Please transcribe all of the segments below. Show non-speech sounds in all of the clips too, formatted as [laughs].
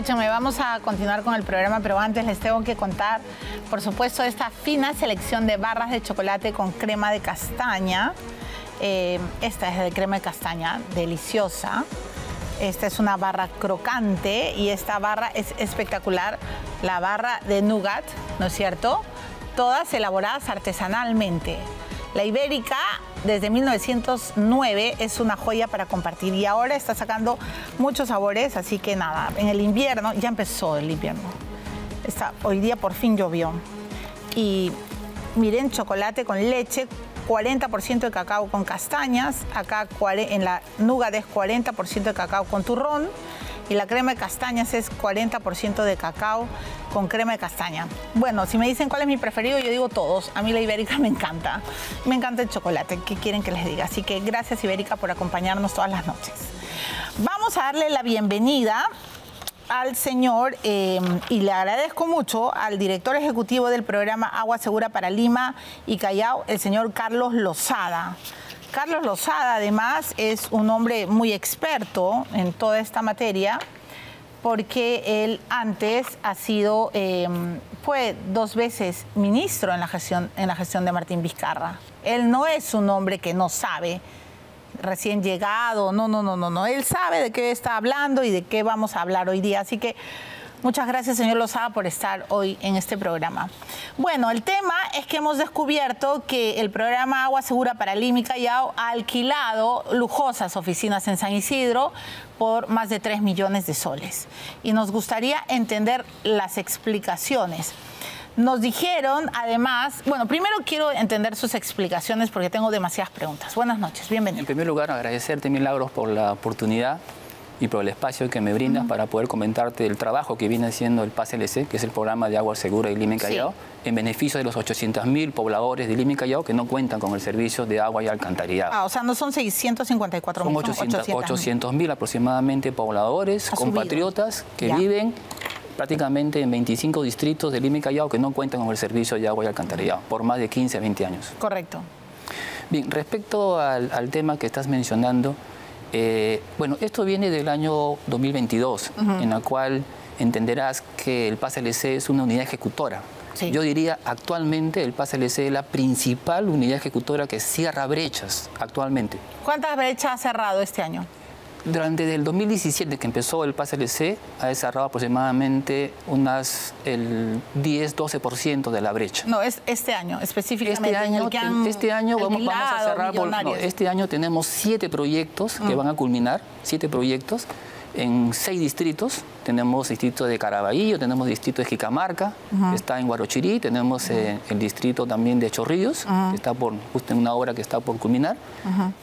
Escúchame, vamos a continuar con el programa, pero antes les tengo que contar, por supuesto, esta fina selección de barras de chocolate con crema de castaña. Eh, esta es de crema de castaña, deliciosa. Esta es una barra crocante y esta barra es espectacular. La barra de nougat, ¿no es cierto? Todas elaboradas artesanalmente. La ibérica desde 1909 es una joya para compartir y ahora está sacando muchos sabores, así que nada, en el invierno, ya empezó el invierno. Está, hoy día por fin llovió. Y miren, chocolate con leche, 40% de cacao con castañas, acá en la nougat es 40% de cacao con turrón y la crema de castañas es 40% de cacao con crema de castaña. Bueno, si me dicen cuál es mi preferido, yo digo todos. A mí la ibérica [laughs] me encanta. Me encanta el chocolate. ¿Qué quieren que les diga? Así que gracias ibérica por acompañarnos todas las noches. Vamos a darle la bienvenida al señor eh, y le agradezco mucho al director ejecutivo del programa Agua Segura para Lima y Callao, el señor Carlos Lozada. Carlos Lozada, además, es un hombre muy experto en toda esta materia porque él antes ha sido, em, fue dos veces ministro en la, gestión, en la gestión de Martín Vizcarra. Él no es un hombre que no sabe, recién llegado, no, no, no, no, no. Él sabe de qué está hablando y de qué vamos a hablar hoy día. Así que Muchas gracias, señor Lozada, por estar hoy en este programa. Bueno, el tema es que hemos descubierto que el programa Agua Segura para Lima ya ha alquilado lujosas oficinas en San Isidro por más de 3 millones de soles. Y nos gustaría entender las explicaciones. Nos dijeron, además, bueno, primero quiero entender sus explicaciones porque tengo demasiadas preguntas. Buenas noches, bienvenido. En primer lugar, agradecerte, Milagros, por la oportunidad y por el espacio que me brindas para poder comentarte el trabajo que viene haciendo el PAS-LC, que es el programa de agua segura de Lima y Callao, en beneficio de los 800.000 pobladores de Lima y Callao que no cuentan con el servicio de agua y alcantarillado. Ah, o sea, no son 654 Son 800.000 aproximadamente pobladores, compatriotas que viven prácticamente en 25 distritos de Lima y Callao que no cuentan con el servicio de agua y alcantarillado por más de 15 a 20 años. Correcto. Bien, respecto al, al tema que estás mencionando, eh, bueno, esto viene del año 2022, en la cual entenderás que el PAS-LC es una unidad ejecutora. Yo diría actualmente el PAS-LC es la principal unidad ejecutora que cierra brechas actualmente. ¿Cuántas brechas ha cerrado este año? Durante el 2017 que empezó el PAS-LC, ha cerrado aproximadamente unas el 10-12% de la brecha. No, es este año específicamente. Este año, este año vamos, a cerrar, este año tenemos siete proyectos que mm. van a culminar, siete proyectos en seis distritos. Tenemos distrito de Caraballo, tenemos distrito de Jicamarca, está en Guarochirí, tenemos eh, el distrito también de Chorrillos, que está por, justo en una hora que está por culminar,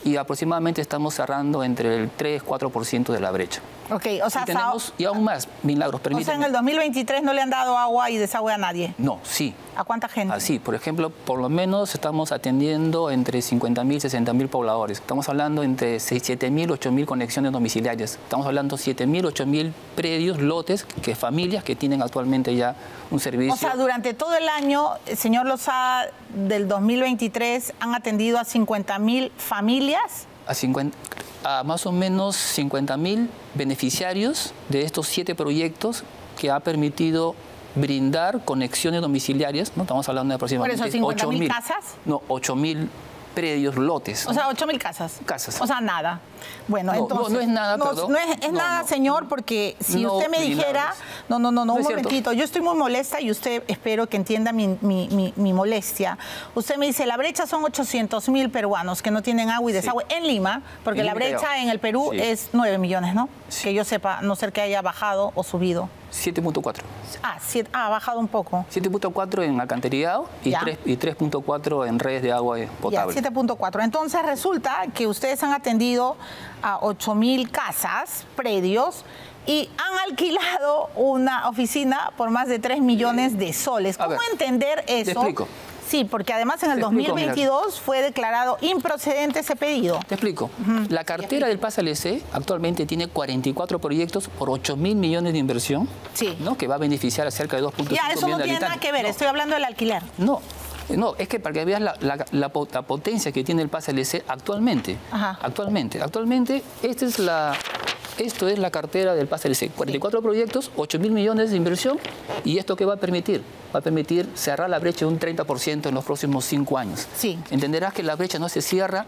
y aproximadamente estamos cerrando entre el 3-4% de la brecha. Ok, o sea, y, tenemos, y aún más, milagros, permítanme. O sea, en el 2023 no le han dado agua y desagüe a nadie. No, sí. ¿A cuánta gente? Así, por ejemplo, por lo menos estamos atendiendo entre 50.000 y 60.000 pobladores. Estamos hablando entre 7.000 y 8.000 conexiones domiciliarias. Estamos hablando 7.000, 8.000 predios, lotes, que familias que tienen actualmente ya un servicio. O sea, durante todo el año, señor Lozada, del 2023, han atendido a 50.000 familias. A 50 a más o menos 50.000 beneficiarios de estos siete proyectos que ha permitido brindar conexiones domiciliarias, ¿no? Estamos hablando de aproximadamente 8.000 casas. No, 8.000 predios, lotes. O sea, 8.000 casas. Casas. O sea, nada. Bueno, entonces... No, es nada, no, No es, nada, señor, porque si usted me dijera... No, no, no, no, un momentito. Yo estoy muy molesta y usted espero que entienda mi, molestia. Usted me dice, la brecha son 800 mil peruanos que no tienen agua y desagüe en Lima, porque la brecha en el Perú es 9 millones, ¿no? Que yo sepa, no ser que haya bajado o subido. 7.4. Ah, ah, ha bajado un poco. 7.4 en alcantarillado y 3.4 en redes de agua potable. 7.4. Entonces resulta que ustedes han atendido a 8.000 casas, predios, y han alquilado una oficina por más de 3 millones de soles. ¿Cómo entender eso? Te explico. Sí, porque además en el 2022 fue declarado improcedente ese pedido. Te explico. La cartera del PAS actualmente tiene 44 proyectos por 8 mil millones de inversión, sí. ¿no? que va a beneficiar a cerca de 2.5 millones de. Ya, eso no tiene nada que ver, estoy hablando del alquiler. No, no, es que para que veas la, potencia que tiene el PAS actualmente. Actualmente. Actualmente, esta es la, esto es la cartera del PASLC. 44 proyectos, 8 mil millones de inversión. ¿Y esto qué va a permitir? Va a permitir cerrar la brecha de un 30% en los próximos cinco años. Sí. Entenderás que la brecha no se cierra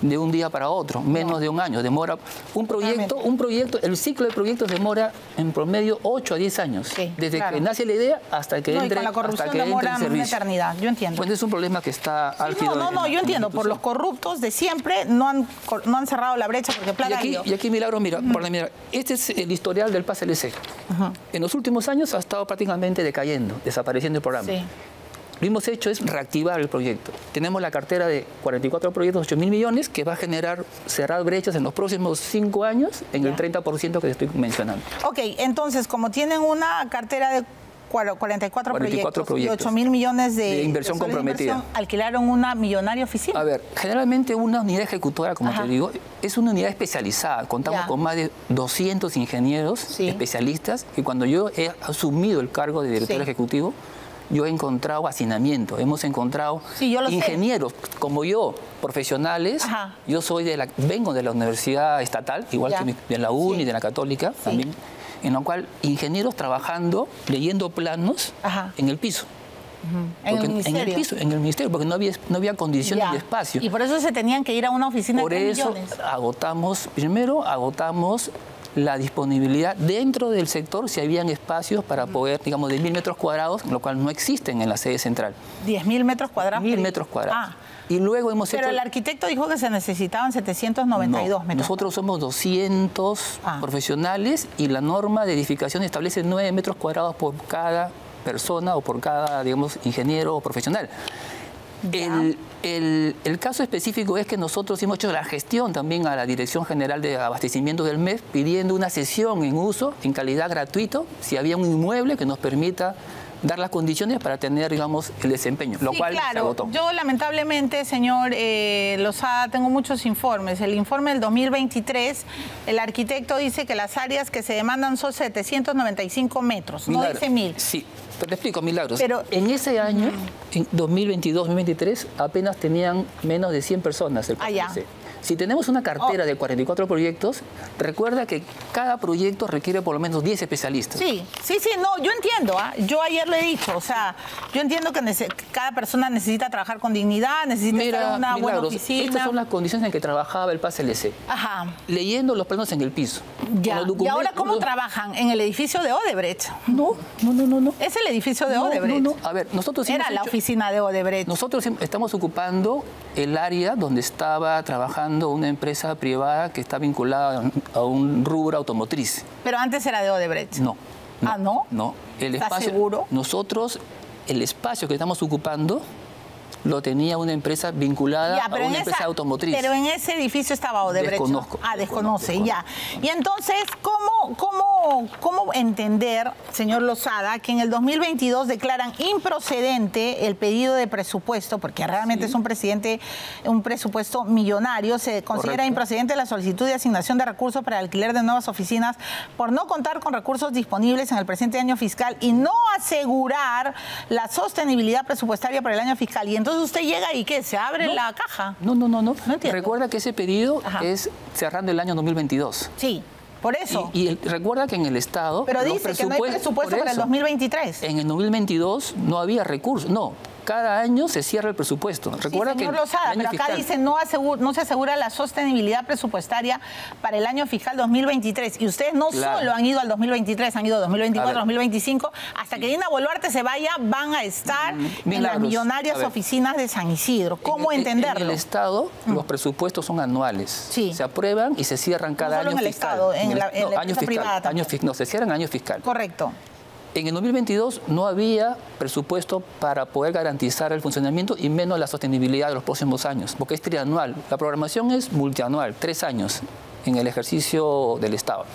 de un día para otro, menos de un año. Demora un proyecto, un proyecto, el ciclo de proyectos demora en promedio 8 a 10 años. desde que nace la idea hasta que entre, la hasta que demora una eternidad, yo entiendo. Pues es un problema que está al No, no, no, yo entiendo. Por los corruptos de siempre no han, no han cerrado la brecha porque plata y aquí, y aquí Milagro, mira, mira, este es el historial del PASLC. En los últimos años ha estado prácticamente decayendo, desapareciendo el programa. Sí. Lo que hemos hecho es reactivar el proyecto. Tenemos la cartera de 44 proyectos, 8 mil millones, que va a generar cerrar brechas en los próximos 5 años en el 30% que estoy mencionando. Ok, entonces, como tienen una cartera de 44, proyectos, y 8 mil millones de, inversión comprometida. alquilaron una millonaria oficina. A ver, generalmente una unidad ejecutora, como te digo, es una unidad especializada. Contamos con más de 200 ingenieros especialistas y cuando yo he asumido el cargo de director ejecutivo, yo he encontrado hacinamiento, hemos encontrado ingenieros como yo, profesionales. Yo soy de la, vengo de la universidad estatal, igual que de la UNI, de la Católica también, en lo cual ingenieros trabajando, leyendo planos en el piso. ¿En, el en el piso, en el ministerio, porque no había, no había condiciones de espacio. Y por eso se tenían que ir a una oficina por de eso agotamos, primero agotamos la disponibilidad dentro del sector si habían espacios para poder, digamos, de mil metros cuadrados, lo cual no existen en la sede central. ¿Diez mil metros cuadrados? Mil metros cuadrados. Ah. Y luego hemos Pero el arquitecto dijo que se necesitaban 792 metros. Nosotros somos 200 ah. profesionales y la norma de edificación establece 9 metros cuadrados por cada persona o por cada, digamos, ingeniero o profesional. El, caso específico es que nosotros hemos hecho la gestión también a la Dirección General de Abastecimiento del MEF pidiendo una sesión en uso, en calidad gratuito, si había un inmueble que nos permita dar las condiciones para tener, digamos, el desempeño, lo cual claro. se agotó. Yo lamentablemente, señor eh, Lozada, tengo muchos informes. El informe del 2023, el arquitecto dice que las áreas que se demandan son 795 metros, no dice mil. Sí, pero te explico, Milagros. Pero, en ese año, en 2022-2023, apenas tenían menos de 100 personas el ah, si tenemos una cartera oh. de 44 proyectos, recuerda que cada proyecto requiere por lo menos 10 especialistas. Sí, sí, sí, no, yo entiendo. ¿ah? Yo ayer lo he dicho, o sea, yo entiendo que cada persona necesita trabajar con dignidad, necesita estar en una buena oficina. Estas son las condiciones en que trabajaba el PAS-LC. Ajá. Leyendo los planos en el piso. Ya. ¿Y ahora cómo trabajan? ¿En el edificio de Odebrecht? No, no, no, no. no. Es el edificio de Odebrecht. No, no, a ver, nosotros... Era la oficina de Odebrecht. Nosotros estamos ocupando el área donde estaba trabajando una empresa privada que está vinculada a un rubro automotriz. Pero antes era de Odebrecht. No. ah, ¿no? No. El espacio, seguro? Nosotros, el espacio que estamos ocupando lo tenía una empresa vinculada a una empresa automotriz. Pero en ese edificio estaba Odebrecht. Desconozco. Ah, desconoce, ya. Y entonces, ¿cómo, cómo, ¿cómo entender, señor Lozada, que en el 2022 declaran improcedente el pedido de presupuesto, porque realmente es un presidente, un presupuesto millonario, se considera improcedente la solicitud de asignación de recursos para el alquiler de nuevas oficinas por no contar con recursos disponibles en el presente año fiscal y no asegurar la sostenibilidad presupuestaria para el año fiscal. Y entonces usted llega y ¿qué? ¿Se abre la caja? No, no, no, no. Recuerda que ese pedido es cerrando el año 2022. Sí. Por eso. Y, recuerda que en el Estado. Pero dice que no hay presupuesto para el 2023. En el 2022 no había recursos. No, cada año se cierra el presupuesto. Recuerda sí, señor que Lozada, pero acá dice no, no se asegura la sostenibilidad presupuestaria para el año fiscal 2023. Y ustedes no solo han ido al 2023, han ido 2024, 2025. Hasta que Dina Boluarte se vaya, van a estar mm, en las millonarias oficinas de San Isidro. ¿Cómo entenderlo? En el Estado, mm. los presupuestos son anuales. Sí. Se aprueban y se cierran cada no año en el Estado, en, la, año fiscal, no, se cierran año fiscal. Correcto. En el 2022 no había presupuesto para poder garantizar el funcionamiento y menos la sostenibilidad de los próximos años, porque es trianual. La programación es multianual, tres años en el ejercicio del Estado.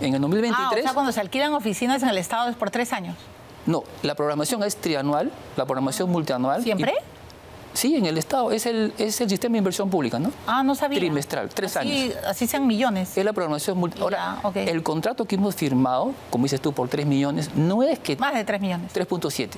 En el 2023... Ah, o sea, cuando se alquilan oficinas en el Estado es por tres años. No, la programación es trianual, la programación multianual. ¿Siempre? Sí, en el Estado. Es el, es el sistema de inversión pública, ¿no? Ah, no sabía. Trimestral, tres años. Así sean millones. Es la programación. Ahora, el contrato que hemos firmado, como dices tú, por 3 millones, no es que... Más de 3 millones. 3.7.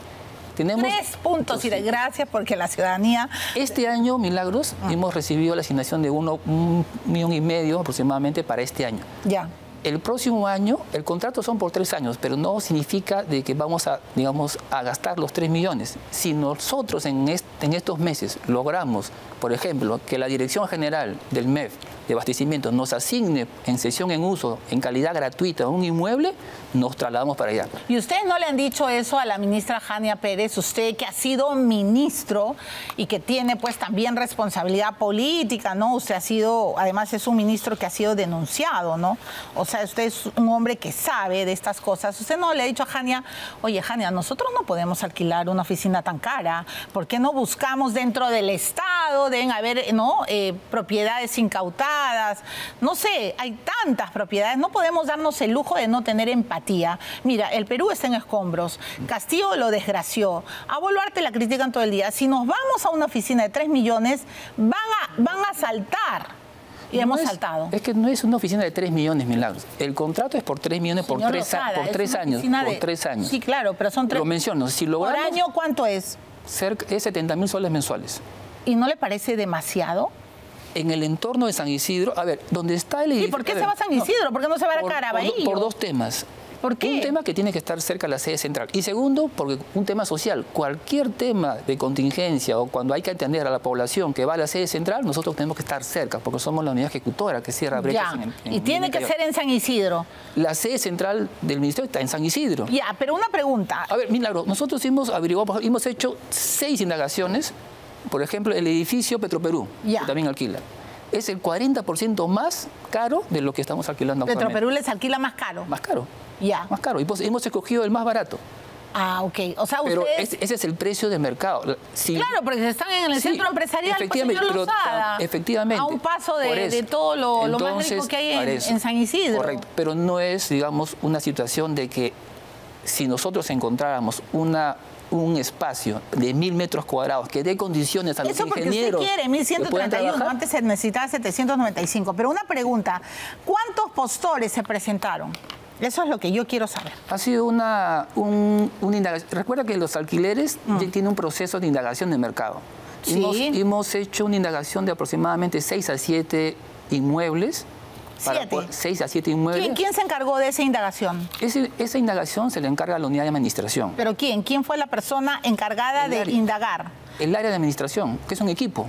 Tenemos 3 puntos y de gracias porque la ciudadanía... Este año, Milagros, ah. hemos recibido la asignación de uno, un millón y medio aproximadamente para este año. Ya. El próximo año, el contrato son por tres años, pero no significa de que vamos a, digamos, a gastar los tres millones. Si nosotros en, en estos meses logramos, por ejemplo, que la Dirección General del MEF de abastecimiento nos asigne en sesión en uso, en calidad gratuita, un inmueble, nos trasladamos para allá. ¿Y ustedes no le han dicho eso a la ministra Jania Pérez? Usted que ha sido ministro y que tiene pues también responsabilidad política, ¿no? Usted ha sido, además es un ministro que ha sido denunciado, ¿no? O sea, usted es un hombre que sabe de estas cosas. Usted no le ha dicho a Jania, oye Jania, nosotros no podemos alquilar una oficina tan cara, ¿por qué no buscamos dentro del Estado, deben haber, ¿no? Eh, propiedades incautadas no sé, hay tantas propiedades, no podemos darnos el lujo de no tener empatía. Mira, el Perú está en escombros, Castillo lo desgració, a Boluarte la critican todo el día. Si nos vamos a una oficina de 3 millones, van a, van a saltar. Y hemos saltado. Es que no es una oficina de 3 millones, Milagros. El contrato es por 3 millones por, 3, por tres años. Por 3 años. Sí, claro, pero son 3. Lo menciono. Si logramos, ¿Por año cuánto es? Cerca, es 70 mil soles mensuales. ¿Y no le parece demasiado? En el entorno de San Isidro, a ver, donde está el edificio... ¿Y por qué se va a San Isidro? ¿Por qué no se va a Caraballo? Por, dos temas. ¿Por qué? Un tema que tiene que estar cerca de la sede central. Y segundo, porque un tema social. Cualquier tema de contingencia o cuando hay que atender a la población que va a la sede central, nosotros tenemos que estar cerca, porque somos la unidad ejecutora que cierra brechas en el, Y tiene que ser en San Isidro. La sede central del ministerio está en San Isidro. Ya, pero una pregunta. A ver, Milagro, nosotros hemos averiguado, hemos hecho seis indagaciones. Por ejemplo, el edificio Petroperú, que también alquila es el 40% más caro de lo que estamos alquilando actualmente. Perú les alquila más caro. Más caro. Ya. Más caro. Y pues hemos escogido el más barato. Ah, ok. O sea, Pero ese es el precio de mercado. Claro, porque están en el centro empresarial, pues, efectivamente, Lozada, efectivamente. A un paso de, todo lo, más rico que hay en, San Isidro. Correcto. Pero no es, digamos, una situación de que si nosotros encontráramos una un espacio de mil metros cuadrados que dé condiciones a los Eso porque ingenieros. Usted quiere 1131, antes se necesitaba 795. Pero una pregunta: ¿cuántos postores se presentaron? Eso es lo que yo quiero saber. Ha sido una, un, indagación. Recuerda que los alquileres mm. tienen un proceso de indagación de mercado. Sí. Hemos, hemos hecho una indagación de aproximadamente 6 a 7 inmuebles para seis a siete inmuebles. ¿Quién, se encargó de esa indagación? esa indagación se le encarga a la unidad de administración. ¿Pero quién? ¿Quién fue la persona encargada de indagar? El área de administración, que es un equipo.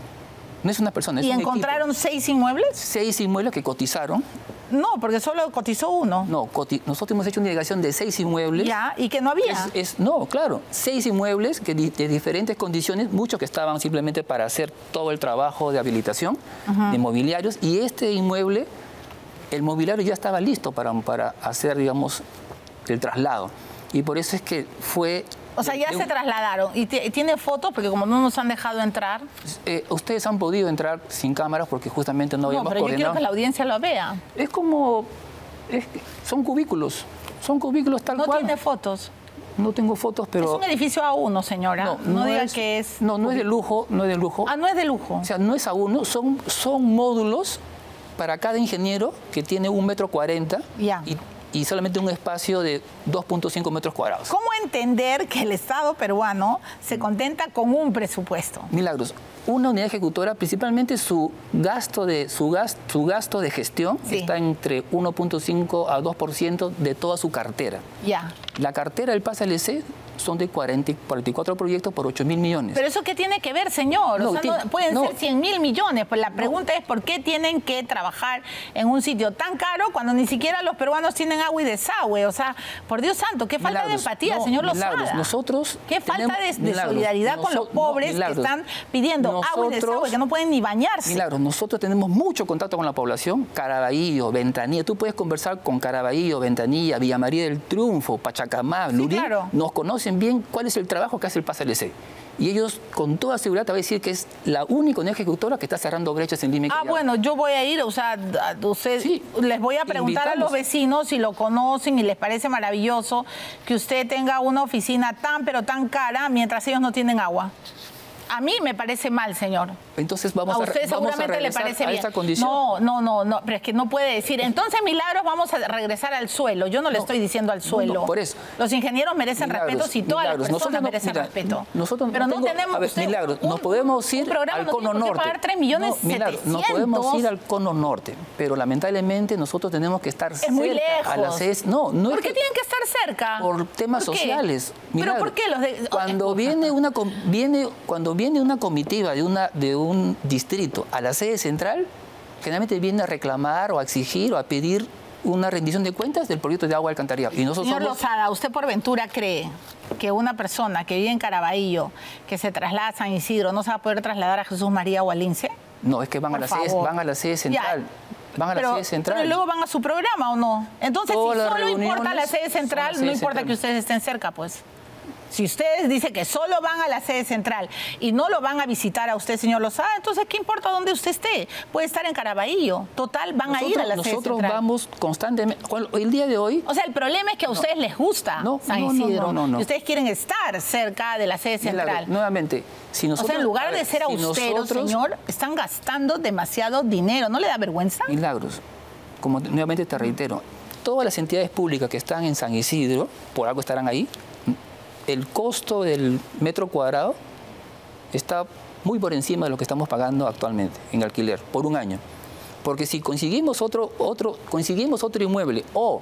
No es una persona, es ¿Y encontraron seis inmuebles? Seis inmuebles que cotizaron. No, porque solo cotizó uno. No, nosotros hemos hecho una indagación de seis inmuebles. Ya, y que no había. Es, no, claro, seis inmuebles que de diferentes condiciones, muchos que estaban simplemente para hacer todo el trabajo de habilitación de mobiliarios, y este inmueble el mobiliario ya estaba listo para, para hacer, digamos, el traslado. Y por eso es que fue... O sea, ya se trasladaron. ¿Y tiene fotos? Porque como no nos han dejado entrar... Eh, ustedes han podido entrar sin cámaras porque justamente no habíamos No, pero yo quiero que la audiencia lo vea. Es como... son cubículos. Son cubículos tal cual. ¿No tiene fotos? No tengo fotos, pero... Es un edificio A1, señora. No, no, diga que es... No, no es de lujo, no es de lujo. Ah, no es de lujo. O sea, no es A1, son, son módulos para cada ingeniero que tiene un metro cuarenta y, y, solamente un espacio de 2.5 metros cuadrados. ¿Cómo entender que el Estado peruano se contenta con un presupuesto? Milagros. Una unidad ejecutora, principalmente su gasto de, su gasto, su gasto de gestión está entre 1.5 a 2% de toda su cartera. Ya. La cartera del PAS LC son de 40, 44 proyectos por 8 mil millones. ¿Pero eso qué tiene que ver, señor? o sea, pueden ser 100 mil millones. Pues la pregunta es por qué tienen que trabajar en un sitio tan caro cuando ni siquiera los peruanos tienen agua y desagüe. O sea, por Dios santo, qué falta de empatía, señor Lozada. Nosotros qué falta de, solidaridad con los pobres que están pidiendo agua y desagüe, que no pueden ni bañarse. Milagros, nosotros tenemos mucho contacto con la población. Caraballo, Ventanilla. Tú puedes conversar con Caraballo, Ventanilla, Villa María del Triunfo, Pachacamá, Lurín. Nos conocen bien cuál es el trabajo que hace el PASLC. Y ellos con toda seguridad te van a decir que es la única unidad ejecutora que está cerrando brechas en Lima. Ah, bueno, yo voy a ir, o sea, usted, les voy a preguntar a los vecinos si lo conocen y les parece maravilloso que usted tenga una oficina tan pero tan cara mientras ellos no tienen agua. A mí me parece mal, señor. Entonces vamos a, usted seguramente le parece bien. condición. No, no, no, no, pero es que no puede decir. Entonces, Milagros, vamos a regresar al suelo. Yo no, le estoy diciendo al suelo. por eso. Los ingenieros merecen respeto si todas las personas merecen respeto. Nosotros pero no tenemos. A ver, Milagros, nos podemos ir al cono norte. pagar 3 millones no, milagros, nos podemos ir al cono norte, pero lamentablemente nosotros tenemos que estar es muy lejos. a las seis. No, no ¿Por qué tienen que estar cerca? Por temas sociales. ¿Pero por qué los de... Cuando viene una viene cuando viene una comitiva de una de un distrito a la sede central, generalmente viene a reclamar o a exigir o a pedir una rendición de cuentas del proyecto de agua alcantarillado. Y nosotros Señor Lozada, ¿usted por ventura cree que una persona que vive en Caraballo, que se traslada a San Isidro, no se va a poder trasladar a Jesús María o al Lince? No, es que van, a la sede, van a la sede central. Van a la sede central. Pero luego van a su programa o no. Entonces, si solo importa la sede central, no importa que ustedes estén cerca, pues. Si ustedes dicen que solo van a la sede central y no lo van a visitar a usted, señor Lozada, entonces ¿qué importa dónde usted esté? Puede estar en Caraballo. Total, van a ir a la sede central. Nosotros vamos constantemente. El día de hoy. O sea, el problema es que a ustedes les gusta San Isidro. No, no, Y ustedes quieren estar cerca de la sede central. nuevamente, si nosotros. O sea, en lugar de ser austeros, señor, están gastando demasiado dinero. ¿No le da vergüenza? Milagros. Como nuevamente te reitero, todas las entidades públicas que están en San Isidro, por algo estarán ahí, el costo del metro cuadrado está muy por encima de lo que estamos pagando actualmente en alquiler por un año. Porque si conseguimos otro, otro, conseguimos otro inmueble o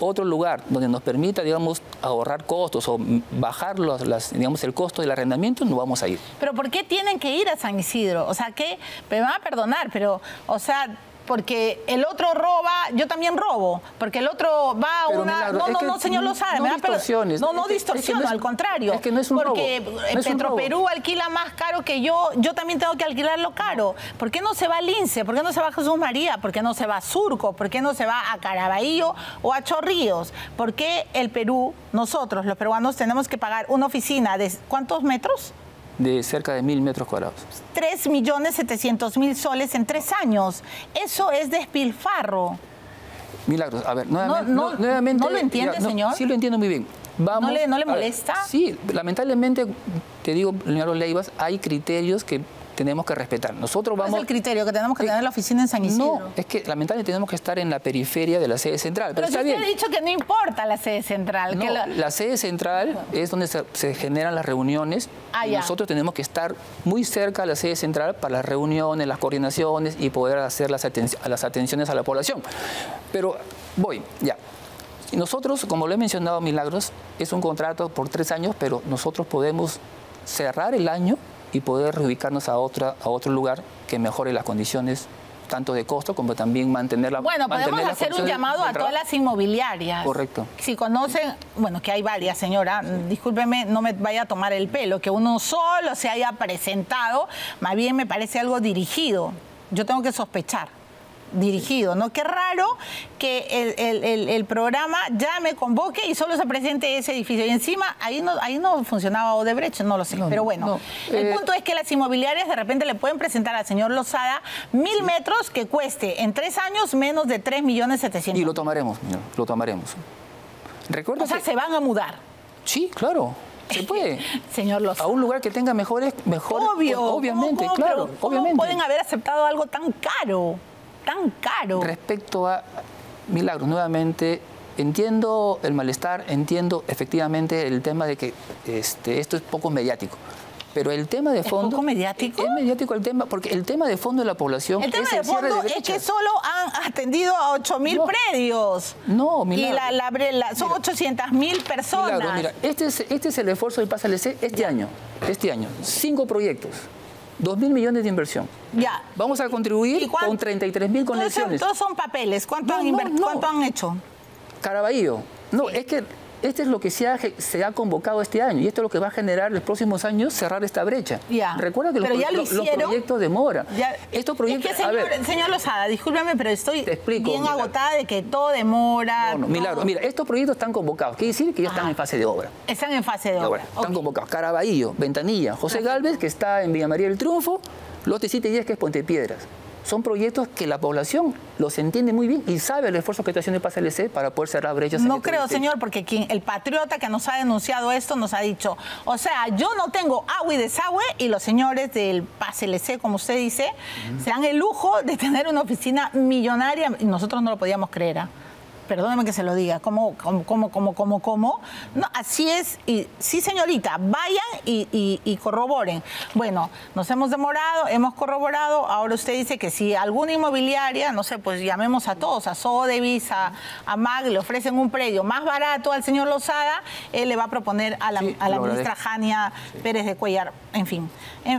otro lugar donde nos permita, digamos, ahorrar costos o bajar los, digamos, el costo del arrendamiento, no vamos a ir. Pero ¿por qué tienen que ir a San Isidro? O sea, que me van a perdonar, pero, o sea, porque el otro roba, yo también robo, porque el otro va a una... no, no, no, señor Lozada, no, me distorsiones. No, no distorsiono, al contrario. Es que no es un porque Petroperú alquila más caro que yo, yo también tengo que alquilarlo caro. ¿Por qué no se va a Lince? ¿Por qué no se va a Jesús María? ¿Por qué no se va a Surco? ¿Por qué no se va a Caraballo o a Chorrillos? ¿Por qué el Perú, nosotros los peruanos, tenemos que pagar una oficina de ¿cuántos metros? De cerca de mil metros cuadrados. 3 millones 700 mil soles en tres años. Eso es despilfarro. Milagros, a ver, nuevamente... No, nuevamente, ¿no lo entiende, señor? Sí, lo entiendo muy bien. Vamos, ¿No le, no le molesta? sí, lamentablemente, te digo, señor Leivas, hay criterios que tenemos que respetar. Nosotros vamos... ¿Cuál es el criterio que tenemos que tener la oficina en San Isidro? No, es que lamentablemente tenemos que estar en la periferia de la sede central. Pero, Pero usted ha dicho que no importa la sede central. No, la... sede central es donde se, generan las reuniones. Ah, y nosotros tenemos que estar muy cerca de la sede central para las reuniones, las coordinaciones y poder hacer las, las atenciones a la población. Pero voy, ya. Nosotros, como lo he mencionado, Milagros, es un contrato por tres años, pero nosotros podemos cerrar el año y poder reubicarnos a, otra, a otro lugar que mejore las condiciones tanto de costo como también mantener la Bueno, podemos hacer un llamado a todas las inmobiliarias. Correcto. Si conocen, bueno, que hay varias, señora, discúlpeme, no me vaya a tomar el pelo, que uno solo se haya presentado, más bien me parece algo dirigido. Yo tengo que sospechar dirigido, ¿no? Qué raro que el, programa ya me convoque y solo se presente ese edificio. Y encima, ahí no, ahí no funcionaba Odebrecht, no lo sé. pero bueno, el eh, punto es que las inmobiliarias de repente le pueden presentar al señor Lozada mil metros que cueste en tres años menos de tres millones setecientos. Y lo tomaremos, lo tomaremos. Recuerda o sea, se van a mudar. Sí, claro. Se puede. [laughs] Señor Lozada. A un lugar que tenga mejores, mejores Obvio, obviamente, claro, obviamente. pueden haber aceptado algo tan caro? Tan caro. Respecto a Milagros, nuevamente, entiendo el malestar, entiendo efectivamente el tema de que este, esto es poco mediático. Pero el tema de fondo... ¿Es poco mediático? Es mediático el tema, porque el tema de fondo de la población El tema de fondo es que solo han atendido a 8 mil predios. No, mira. Y la, la, son 800 mil personas. mira, este es, este es el esfuerzo del PASALC este año. Este año. Cinco proyectos. 2 mil millones de inversión. Ya. Vamos a contribuir con 33 mil conexiones. Todos son papeles. ¿Cuánto, han, ¿Cuánto han hecho? Caraballo. No, es que este es lo que se ha, se ha convocado este año y esto es lo que va a generar en los próximos años cerrar esta brecha. Ya. Recuerda que los, proyectos demoran. Estos proyectos, señor, Lozada, discúlpeme, pero estoy bien agotada de que todo demora. No, Milagro, mira, estos proyectos están convocados. Quiere decir que ya están en fase de obra. Están en fase de obra. Están convocados. Caraballo, Ventanilla, José Galvez, que está en Villa María del Triunfo, Lote 7 10, que es Puente Piedras. Son proyectos que la población los entiende muy bien y sabe el esfuerzo que está haciendo el PASLC para poder cerrar brechas. No creo, señor, porque quien, el patriota que nos ha denunciado esto nos ha dicho, o sea, yo no tengo agua y desagüe y los señores del PASLC, como usted dice, se dan el lujo de tener una oficina millonaria y nosotros no lo podíamos creer. ¿ah? Perdóneme que se lo diga, ¿cómo, cómo, cómo, cómo, cómo, No, así es, y sí, señorita, vayan y, corroboren. Bueno, nos hemos demorado, hemos corroborado, ahora usted dice que si alguna inmobiliaria, no sé, pues llamemos a todos, a Sodevis, a, a MAG, le ofrecen un predio más barato al señor Lozada, él le va a proponer a la, ministra Jania Pérez de Cuellar, en fin.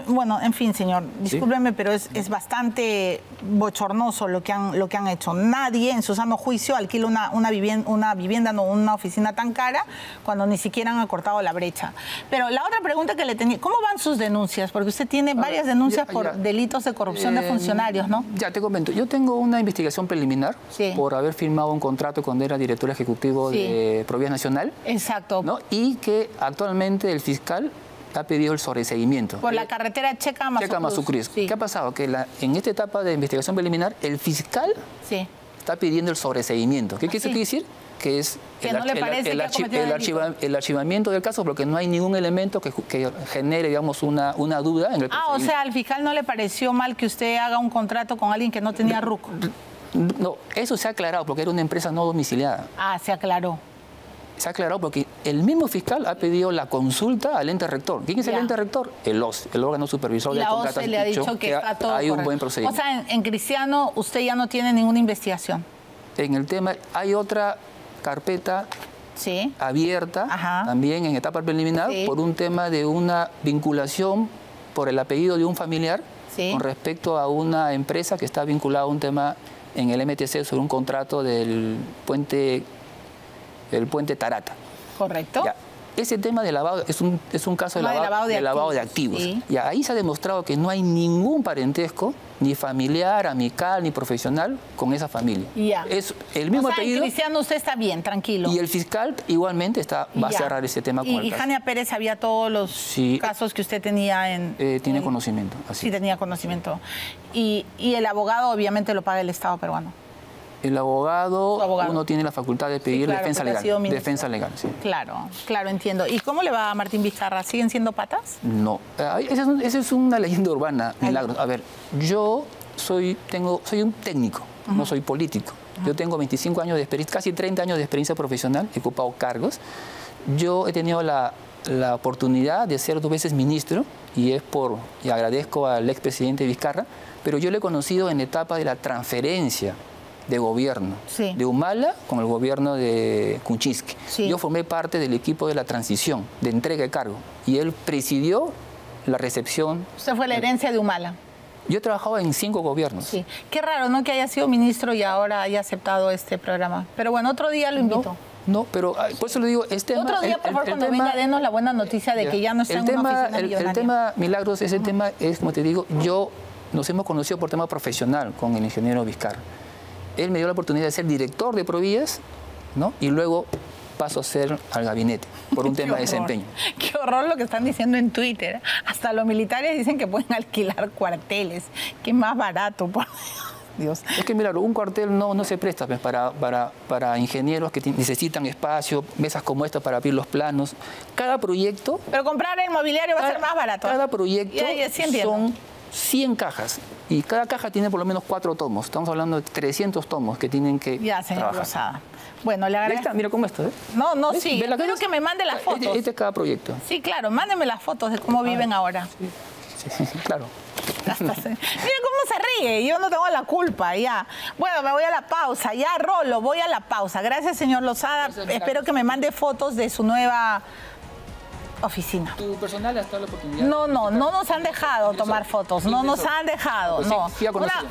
bueno, en fin, señor, discúlpeme, pero es, es, bastante bochornoso lo que, han, lo que han hecho. Nadie en su sano juicio alquila una una, vivienda, una vivienda, no una oficina tan cara, cuando ni siquiera han acortado la brecha. Pero la otra pregunta que le tenía, ¿cómo van sus denuncias? Porque usted tiene varias denuncias por delitos de corrupción de eh, funcionarios, ¿no? Ya te comento, yo tengo una investigación preliminar por haber firmado un contrato cuando era director ejecutivo de Provías Nacional. Exacto. ¿no? Y que actualmente el fiscal ha pedido el sobreseguimiento. Por la carretera Checa-Masucruz. Checa ¿Qué ha pasado? Que en esta etapa de investigación preliminar, el fiscal sí está pidiendo el sobreseguimiento. ¿Qué quiere decir? Que es el, archivamiento del caso porque no hay ningún elemento que, genere, digamos, una, una duda en el Ah, o sea, al fiscal no le pareció mal que usted haga un contrato con alguien que no tenía RUC. No, eso se ha aclarado porque era una empresa no domiciliada. Ah, se aclaró se ha aclarado porque el mismo fiscal ha pedido la consulta al ente rector. ¿Quién es el ente rector? El OS, el órgano supervisor de la le ha dicho que, está todo hay un buen procedimiento. O sea, en, Cristiano usted ya no tiene ninguna investigación. En el tema, hay otra carpeta abierta, también en etapa preliminar, por un tema de una vinculación por el apellido de un familiar con respecto a una empresa que está vinculada a un tema en el MTC sobre un contrato del puente el puente Tarata. Correcto. ese tema de lavado es un, es un caso de, lavado, de, lavado, de, activos. Y ahí se ha demostrado que no hay ningún parentesco, ni familiar, amical, ni profesional, con esa familia. Ya. Es el mismo o apellido. Cristiano, usted está bien, tranquilo. Y el fiscal igualmente está, va a cerrar ese tema con ¿Y, y Jania Pérez sabía todos los casos que usted tenía en. Eh, tiene conocimiento. Así. Sí, tenía conocimiento. Y, y el abogado, obviamente, lo paga el Estado peruano. El abogado, uno tiene la facultad de pedir defensa legal. Defensa legal, sí. Claro, claro, entiendo. ¿Y cómo le va a Martín Vizcarra? ¿Siguen siendo patas? No. Esa es, una leyenda urbana, Milagros. A ver, yo soy, tengo, soy un técnico, no soy político. Yo tengo 25 años de experiencia, casi 30 años de experiencia profesional, he ocupado cargos. Yo he tenido la, la oportunidad de ser dos veces ministro y es por, y agradezco al expresidente Vizcarra, pero yo lo he conocido en etapa de la transferencia de gobierno, de Humala con el gobierno de Kuczynski. Yo formé parte del equipo de la transición, de entrega de cargo, y él presidió la recepción. Usted fue la herencia de Humala. Yo he trabajado en cinco gobiernos. Sí. Qué raro, ¿no? Que haya sido ministro y ahora haya aceptado este programa. Pero bueno, otro día lo invito. No, pero por eso le digo, este Otro día, por favor, cuando venga, denos la buena noticia de que ya no está en tema, una oficina el, el, tema, Milagros, ese tema es, como te digo, yo nos hemos conocido por tema profesional con el ingeniero Vizcarra él me dio la oportunidad de ser director de Provías, ¿no? Y luego paso a ser al gabinete por un [laughs] tema de desempeño. Qué horror lo que están diciendo en Twitter. Hasta los militares dicen que pueden alquilar cuarteles. Qué más barato, por [laughs] Dios. Es que, mira, un cuartel no, no se presta pues, para, para, para, ingenieros que necesitan espacio, mesas como esta para abrir los planos. Cada proyecto... Pero comprar el mobiliario va a ser más barato. Cada proyecto son 100 cajas y cada caja tiene por lo menos cuatro tomos. Estamos hablando de 300 tomos que tienen que Ya, señor Rosada. Bueno, le agradezco. Mira cómo está. ¿eh? No, no, sí. Quiero que me mande las este, fotos. Este, es cada proyecto. Sí, claro. Mándenme las fotos de cómo ah, viven ahora. Sí, claro. Mira cómo se ríe, yo no tengo la culpa, ya. Bueno, me voy a la pausa, ya Rolo, voy a la pausa. Gracias, señor Lozada. Espero que me mande fotos de su nueva oficina. ¿Tu personal ha estado la oportunidad? No, no, no nos han dejado tomar fotos, no nos han dejado, pues no.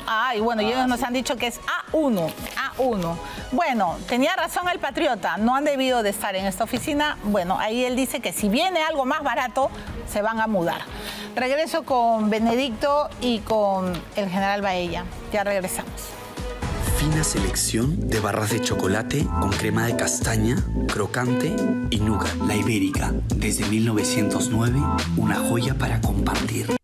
ay, bueno, y ellos nos han dicho que es A1, A1. Bueno, tenía razón el patriota, no han debido de estar en esta oficina. Bueno, ahí él dice que si viene algo más barato, se van a mudar. Regreso con Benedicto y con el general Baella. Ya regresamos fina selección de barras de chocolate con crema de castaña, crocante y nougat. La Ibérica, desde 1909, una joya para compartir.